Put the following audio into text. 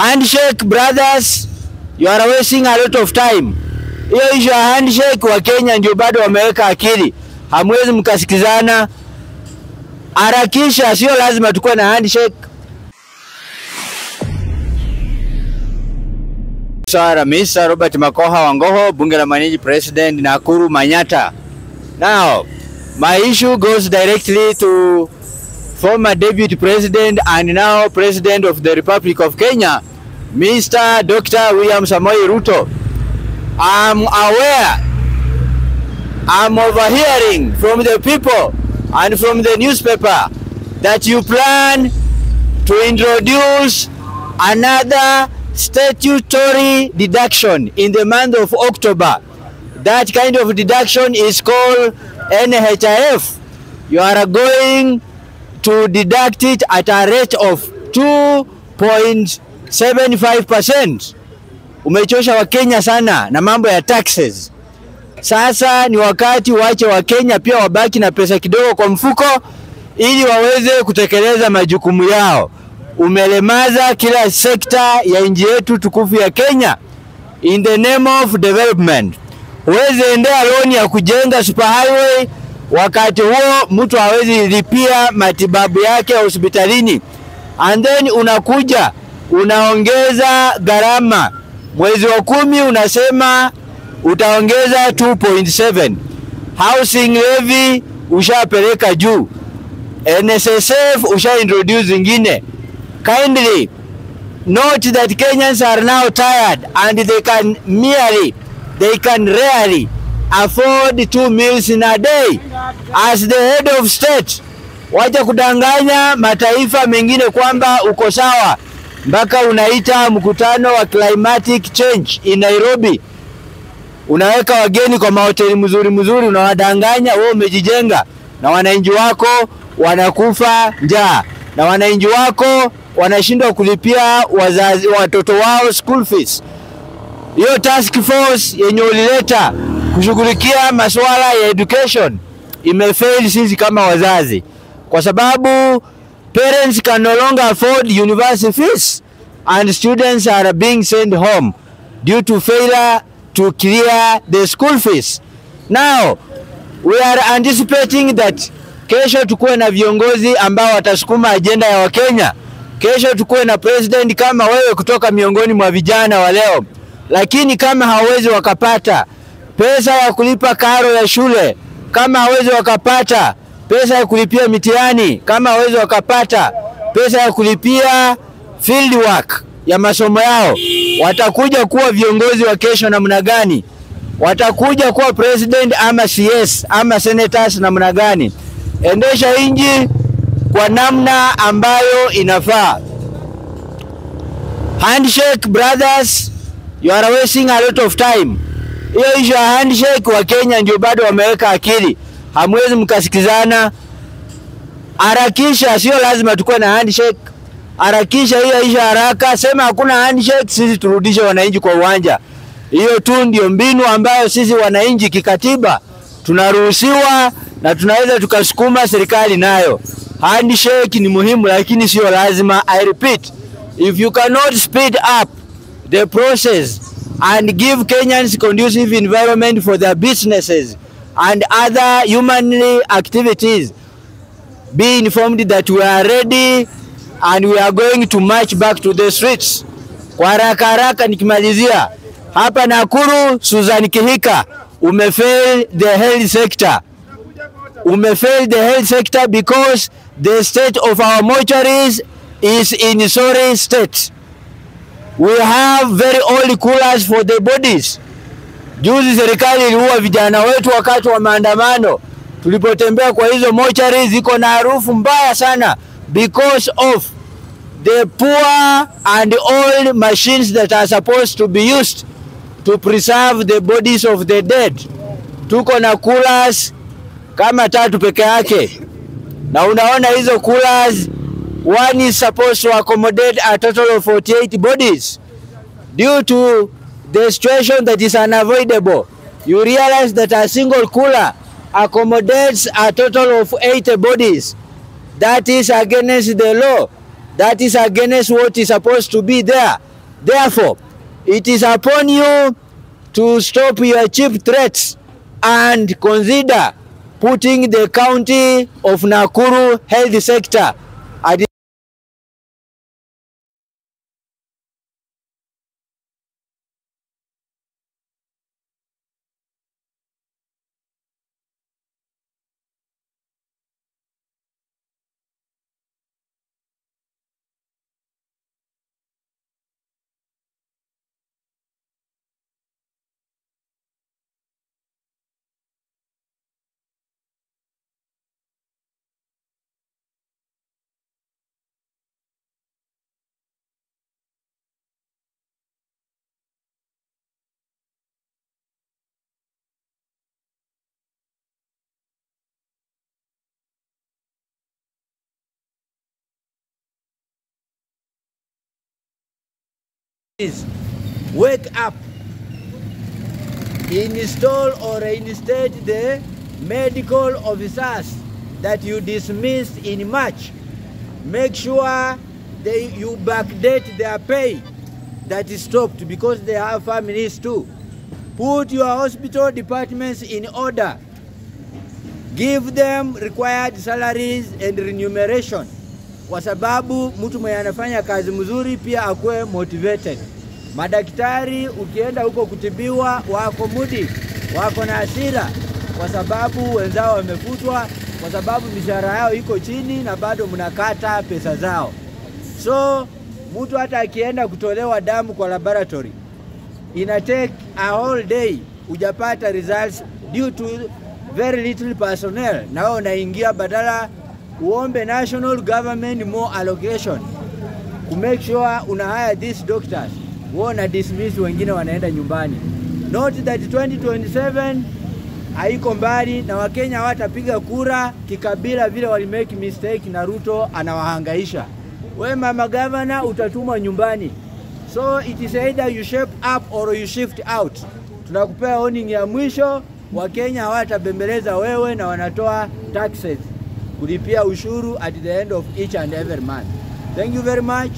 Handshake brothers, you are wasting a lot of time. Hiyo issue ya handshake wa Kenya ndio bado wameweka akili, hamwezi mkasikizana. Harakisha, sio lazima tukuwe na handshake. Sara Mr. Robert Makoha Wangoho, bunge la maniji President Nakuru Manyata. Now, my issue goes directly to former deputy president and now president of the Republic of Kenya, Mr. Dr. William Samoei Ruto. I'm aware, I'm overhearing from the people and from the newspaper that you plan to introduce another statutory deduction in the month of October. That kind of deduction is called NHIF. You are going to deduct it at a rate of 2.75%. Umechosha Wakenya sana na mambo ya taxes. Sasa ni wakati wache Wakenya pia wabaki na pesa kidogo kwa mfuko ili waweze kutekeleza majukumu yao. Umelemaza kila sekta ya nchi yetu tukufu ya Kenya in the name of development. Huwezi endea loan ya kujenga superhighway wakati huo mtu hawezi lipia matibabu yake hospitalini, and then unakuja unaongeza gharama. Mwezi wa kumi unasema utaongeza 2.7 housing levy ushapeleka juu, NSSF usha introduce zingine. Kindly note that Kenyans are now tired and they can merely they can rarely afford two meals in a day as the head of state. Wacha kudanganya mataifa mengine kwamba uko sawa, mpaka unaita mkutano wa climatic change in Nairobi, unaweka wageni kwa mahoteli mzuri mzuri, unawadanganya wewe umejijenga, na wananchi wako wanakufa njaa, na wananchi wako wanashindwa kulipia wazazi watoto wao school fees. Hiyo task force yenye ulileta kushughulikia masuala ya education imefail sisi kama wazazi, kwa sababu parents can no longer afford university fees and students are being sent home due to failure to clear the school fees. Now we are anticipating that kesho tukuwe na viongozi ambao watasukuma ajenda ya Wakenya. Kesho tukuwe na president kama wewe kutoka miongoni mwa vijana wa leo, lakini kama hawezi wakapata pesa ya kulipa karo ya shule, kama hawezi wakapata pesa ya kulipia mitihani, kama hawezi wakapata pesa ya kulipia field work ya masomo yao, watakuja kuwa viongozi wa kesho namna gani? Watakuja kuwa president ama CS ama senators namna gani? Endesha nchi kwa namna ambayo inafaa. Handshake brothers, you are wasting a lot of time. Hiyo issue ya handshake wa Kenya ndio bado wameweka akili, hamwezi mkasikizana. Harakisha, sio lazima tukuwe na handshake. Harakisha hiyo issue haraka, sema hakuna handshake, sisi turudishe wananchi kwa uwanja. Hiyo tu ndio mbinu ambayo sisi wananchi kikatiba tunaruhusiwa na tunaweza tukasukuma serikali nayo. Handshake ni muhimu, lakini sio lazima. I repeat, if you cannot speed up the process and give Kenyans conducive environment for their businesses and other humanly activities, be informed that we are ready and we are going to march back to the streets. Kwa haraka haraka nikimalizia hapa Nakuru, Susan Kihika, umefail the health sector. Umefail the health sector because the state of our mortuaries is in sorry state. We have very old coolers for the bodies. Juzi serikali iliua vijana wetu wakati wa maandamano, tulipotembea kwa hizo mochari ziko na harufu mbaya sana because of the poor and old machines that are supposed to be used to preserve the bodies of the dead. Tuko na coolers kama tatu peke yake, na unaona hizo coolers, one is supposed to accommodate a total of 48 bodies due to the situation that is unavoidable. You realize that a single cooler accommodates a total of 80 bodies. That is against the law. That is against what is supposed to be there. Therefore, it is upon you to stop your cheap threats and consider putting the county of Nakuru health sector at is wake up, install or reinstate the medical officers that you dismissed in March. Make sure they, you backdate their pay that is stopped because they have families too. Put your hospital departments in order. Give them required salaries and remuneration kwa sababu mtu mwenye anafanya kazi mzuri pia akuwe motivated. Madaktari ukienda huko kutibiwa, wako mudi, wako na hasira kwa sababu wenzao wamefutwa, kwa sababu mishahara yao iko chini na bado mnakata pesa zao. So mtu hata akienda kutolewa damu kwa laboratory ina take a whole day ujapata results due to very little personnel, na wewe unaingia badala uombe national government more allocation to make sure una hire these doctors, na dismiss wengine wanaenda nyumbani. Note that 2027 haiko mbali na Wakenya watapiga kura kikabila vile walimake mistake na Ruto anawahangaisha. We mama gavana utatumwa nyumbani, so it is either you shape up or you shift out. Tunakupea warning ya mwisho, Wakenya hawatabembeleza wewe na wanatoa taxes kulipia ushuru at the end of each and every month. Thank you very much.